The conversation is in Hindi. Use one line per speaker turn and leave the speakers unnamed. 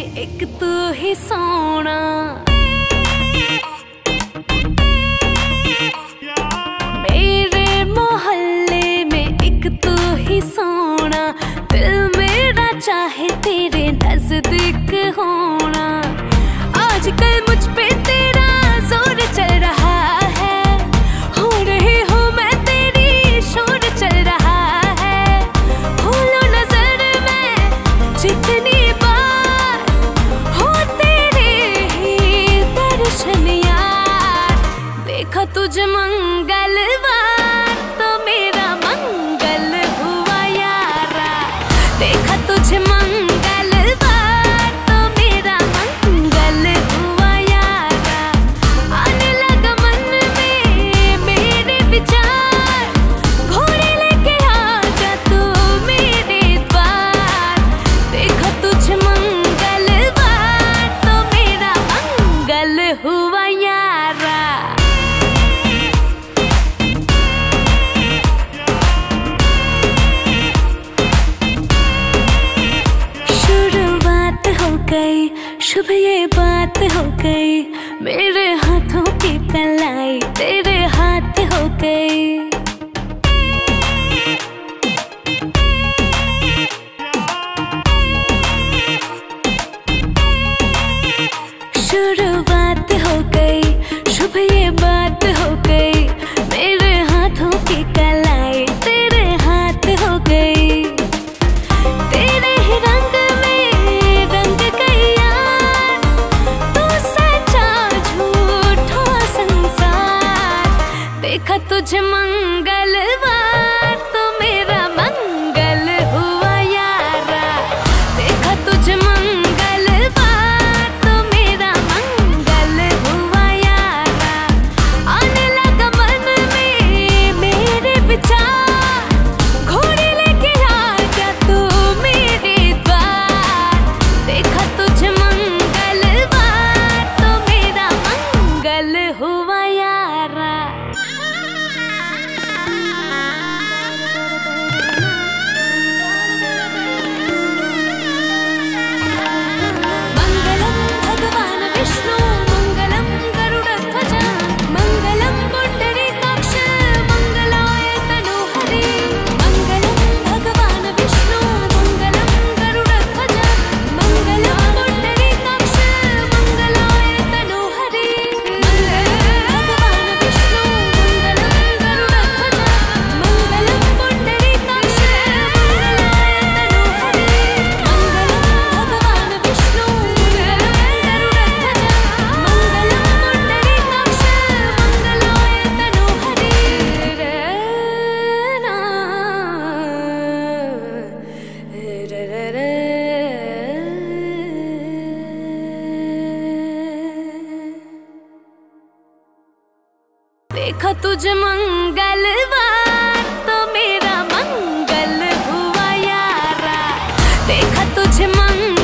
एक तो तू ही सोना। मेरे मोहल्ले में एक तो तू ही सोना। दिल मेरा चाहे तेरे नज़दीक होना। गई, शुभ ये बात हो गई, मेरे हाथों की कलाई तेरे हाथ हो गई। शुरुआत हो गई, शुभ ये बात हो गई, मेरे हाथों की कलाई तुझे मंगल देखा तुझ मंगलवार तो मेरा मंगल हुआ यारा। देखा तुझ मंगल